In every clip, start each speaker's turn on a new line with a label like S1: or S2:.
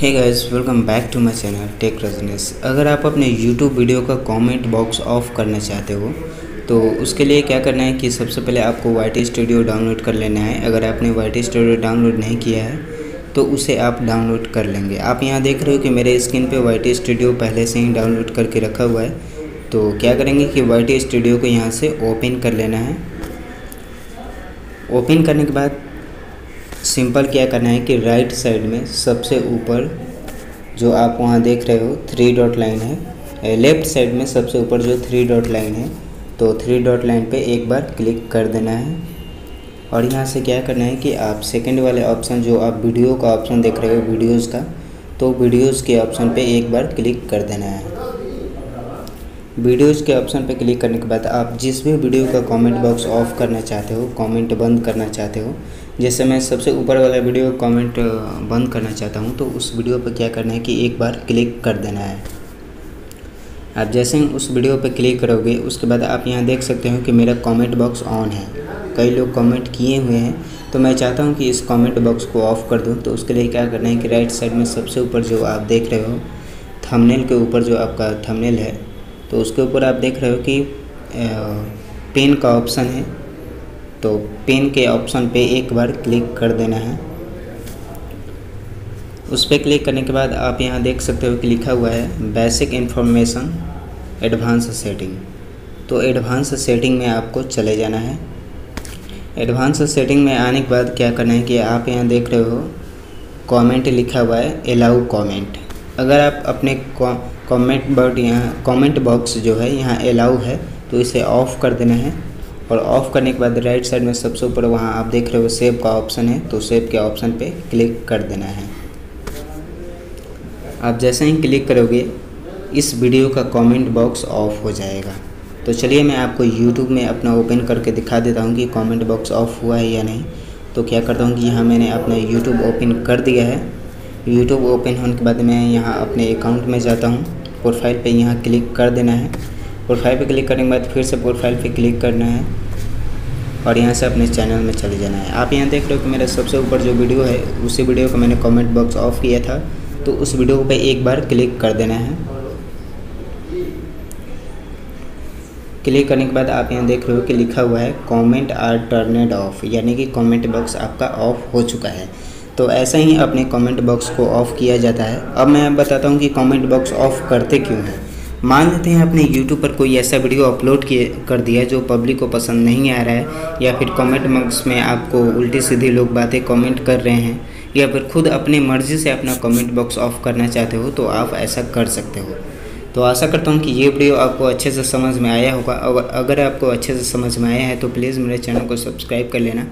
S1: Hey guys welcome back to my channel tech रजनेस अगर आप अपने यूट्यूब वीडियो का कमेंट बॉक्स ऑफ़ करना चाहते हो तो उसके लिए क्या करना है कि सबसे पहले आपको वाई स्टूडियो डाउनलोड कर लेना है। अगर आपने वाई स्टूडियो डाउनलोड नहीं किया है तो उसे आप डाउनलोड कर लेंगे। आप यहाँ देख रहे हो कि मेरे स्क्रीन पे वाई स्टूडियो पहले से ही डाउनलोड करके रखा हुआ है। तो क्या करेंगे कि वाई स्टूडियो को यहाँ से ओपन कर लेना है। ओपन करने के बाद सिंपल क्या करना है कि राइट साइड में सबसे ऊपर जो आप वहाँ देख रहे हो थ्री डॉट लाइन है। लेफ़्ट साइड में सबसे ऊपर जो थ्री डॉट लाइन है तो थ्री डॉट लाइन पे एक बार क्लिक कर देना है। और यहाँ से क्या करना है कि आप सेकंड वाले ऑप्शन जो आप वीडियो का ऑप्शन देख रहे हो वीडियोज़ का तो वीडियोज़ के ऑप्शन पे एक बार क्लिक कर देना है। वीडियोज़ के ऑप्शन पर क्लिक करने के बाद आप जिस भी वीडियो का कमेंट बॉक्स ऑफ़ करना चाहते हो कमेंट बंद करना चाहते हो, जैसे मैं सबसे ऊपर वाला वीडियो कमेंट बंद करना चाहता हूँ तो उस वीडियो पर क्या करना है कि एक बार क्लिक कर देना है। आप जैसे ही उस वीडियो पर क्लिक करोगे, उसके बाद आप यहाँ देख सकते हो कि मेरा कमेंट बॉक्स ऑन है। कई लोग कमेंट किए हुए हैं तो मैं चाहता हूँ कि इस कमेंट बॉक्स को ऑफ़ कर दूँ तो उसके लिए क्या करना है कि राइट साइड में सबसे ऊपर जो आप देख रहे हो थंबनेल के ऊपर जो आपका थंबनेल है तो उसके ऊपर आप देख रहे हो कि पेन का ऑप्शन है। तो पेन के ऑप्शन पे एक बार क्लिक कर देना है। उस पर क्लिक करने के बाद आप यहाँ देख सकते हो कि लिखा हुआ है बेसिक इन्फॉर्मेशन एडवांस सेटिंग तो एडवांस सेटिंग में आपको चले जाना है। एडवांस सेटिंग में आने के बाद क्या करना है कि आप यहाँ देख रहे हो कमेंट लिखा हुआ है अलाउ कमेंट अगर आप अपने कमेंट बॉट यहाँ कमेंट बॉक्स जो है, यहाँ अलाउ है तो इसे ऑफ़ कर देना है। और ऑफ़ करने के बाद राइट साइड में सबसे ऊपर वहाँ आप देख रहे हो सेव का ऑप्शन है तो सेव के ऑप्शन पे क्लिक कर देना है। आप जैसे ही क्लिक करोगे, इस वीडियो का कमेंट बॉक्स ऑफ़ हो जाएगा। तो चलिए मैं आपको यूट्यूब में अपना ओपन करके दिखा देता हूँ कि कमेंट बॉक्स ऑफ़ हुआ है या नहीं। तो क्या करता हूँ कि यहाँ मैंने अपना यूट्यूब ओपन कर दिया है। यूट्यूब ओपन होने के बाद मैं यहाँ अपने अकाउंट में जाता हूँ। प्रोफ़ाइल पे यहाँ क्लिक कर देना है। प्रोफ़ाइल पे क्लिक करने के बाद फिर से प्रोफ़ाइल पे क्लिक करना है। और यहाँ से अपने चैनल में चले जाना है। आप यहाँ देख रहे हो कि मेरा सबसे ऊपर जो वीडियो है, उसी वीडियो को मैंने कमेंट बॉक्स ऑफ़ किया था। तो उस वीडियो पे एक बार क्लिक कर देना है। क्लिक करने के बाद आप यहाँ देख रहे हो कि लिखा हुआ है कमेंट आर टर्नेड ऑफ़ यानी कि कमेंट बॉक्स आपका ऑफ़ हो चुका है। तो ऐसा ही अपने कमेंट बॉक्स को ऑफ़ किया जाता है। अब मैं बताता हूँ कि कमेंट बॉक्स ऑफ़ करते क्यों हैं। मान लेते हैं अपने यूट्यूब पर कोई ऐसा वीडियो अपलोड किए, कर दिया जो पब्लिक को पसंद नहीं आ रहा है, या फिर कमेंट बॉक्स में आपको उल्टी सीधी लोग बातें कमेंट कर रहे हैं, या फिर खुद अपनी मर्ज़ी से अपना कमेंट बॉक्स ऑफ़ करना चाहते हो तो आप ऐसा कर सकते हो। तो आशा करता हूँ कि ये वीडियो आपको अच्छे से समझ में आया होगा। अगर आपको अच्छे से समझ में आया है तो प्लीज़ मेरे चैनल को सब्सक्राइब कर लेना।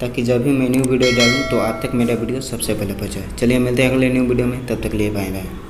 S1: ताकि जब भी मैं न्यू वीडियो डालूँ तो आप तक मेरा वीडियो सबसे पहले पहुँचाए। चलिए मिलते हैं अगले न्यू वीडियो में, तब तक लिए बाय बाय